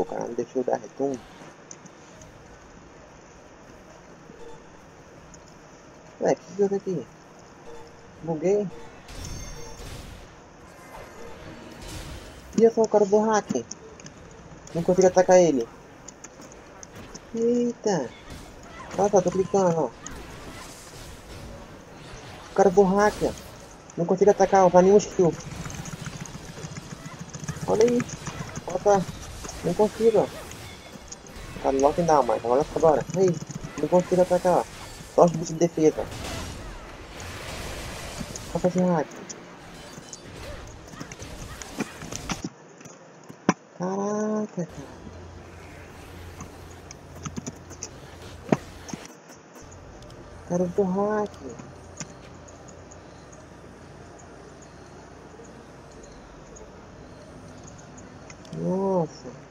Pô, o cara não deixou dar retorno. Ué, que jogo aqui? Buguei. E eu sou o cara do. Não consigo atacar ele. Eita. Olha só, tô clicando, ó. O cara do. Não consigo atacar, vai nenhum skill. Olha aí. Olha Não consigo. Tá no lockdown, mas olha só agora. Aí. Não consigo atacar. Só os bichos de defesa. Só fazer hack. Caraca, cara. Cara do hack. Nossa.